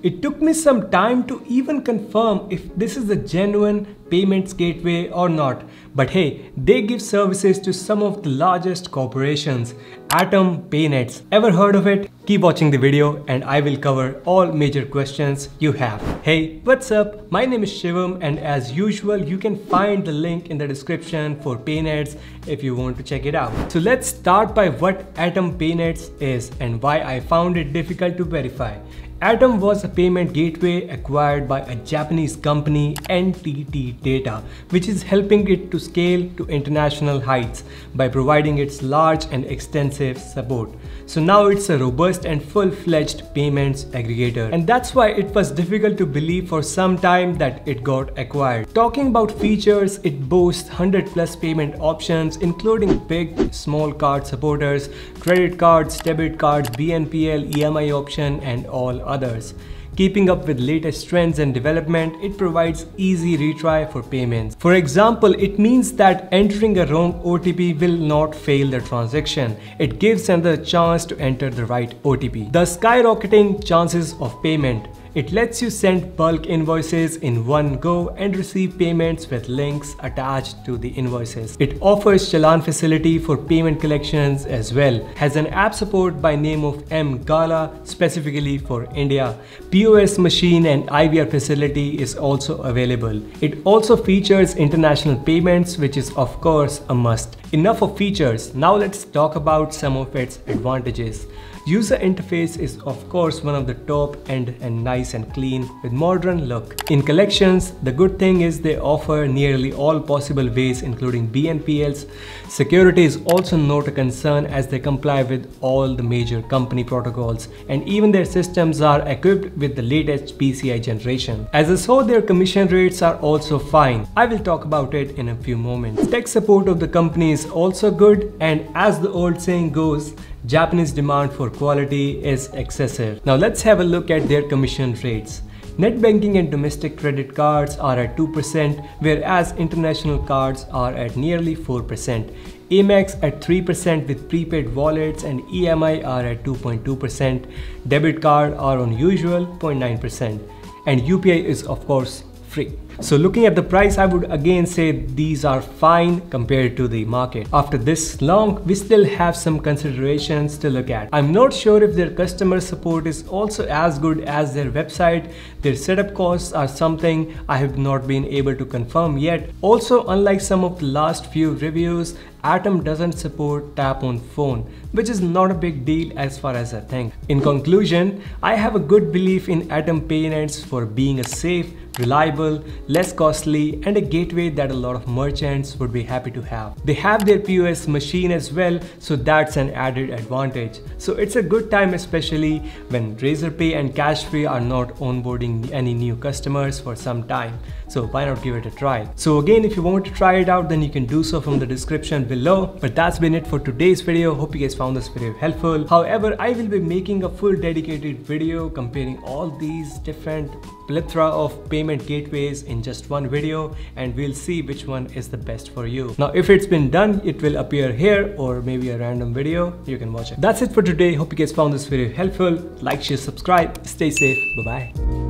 It took me some time to even confirm if this is a genuine payments gateway or not. But hey, they give services to some of the largest corporations. Atom Payments. Ever heard of it? Keep watching the video and I will cover all major questions you have. Hey, what's up? My name is Shivam and as usual, you can find the link in the description for Payments if you want to check it out. So let's start by what Atom Payments is and why I found it difficult to verify. Atom was a payment gateway acquired by a Japanese company NTT Data, which is helping it to scale to international heights by providing its large and extensive support. So now it's a robust and full-fledged payments aggregator. And that's why it was difficult to believe for some time that it got acquired. Talking about features, it boasts 100 plus payment options, including big, small card supporters, credit cards, debit cards, BNPL, EMI option, and all others. Keeping up with latest trends and development, it provides easy retry for payments. For example, it means that entering a wrong OTP will not fail the transaction. It gives another chance to enter the right OTP. The skyrocketing chances of payment it lets you send bulk invoices in one go and receive payments with links attached to the invoices. It offers Challan facility for payment collections as well. Has an app support by name of M Gala specifically for India. POS machine and IVR facility is also available. It also features international payments which is of course a must. Enough of features, now let's talk about some of its advantages. User interface is of course one of the top end and nice and clean with modern look. In collections, the good thing is they offer nearly all possible ways including BNPLs. Security is also not a concern as they comply with all the major company protocols and even their systems are equipped with the latest PCI generation. As I saw their commission rates are also fine. I will talk about it in a few moments. Tech support of the company is also good and as the old saying goes, Japanese demand for quality is excessive. Now let's have a look at their commission rates. Net banking and domestic credit cards are at 2%, whereas international cards are at nearly 4%. Amex at 3% with prepaid wallets and EMI are at 2.2%. Debit card are on usual 0.9%. And UPI is of course free. So looking at the price, I would again say these are fine compared to the market. After this long, we still have some considerations to look at. I'm not sure if their customer support is also as good as their website. Their setup costs are something I have not been able to confirm yet. Also, unlike some of the last few reviews, Atom doesn't support tap on phone, which is not a big deal as far as I think. In conclusion, I have a good belief in Atom Payments for being a safe, reliable, less costly, and a gateway that a lot of merchants would be happy to have. They have their POS machine as well, so that's an added advantage. So it's a good time especially when Razorpay and Cashfree are not onboarding any new customers for some time. So why not give it a try? So again, if you want to try it out, then you can do so from the description below. But that's been it for today's video. Hope you guys found this video helpful. However, I will be making a full dedicated video comparing all these different plethora of payment gateways in just one video and we'll see which one is the best for you. Now if it's been done, it will appear here or maybe a random video, you can watch it. That's it for today. Hope you guys found this video helpful. Like, share, subscribe. Stay safe. Bye-bye.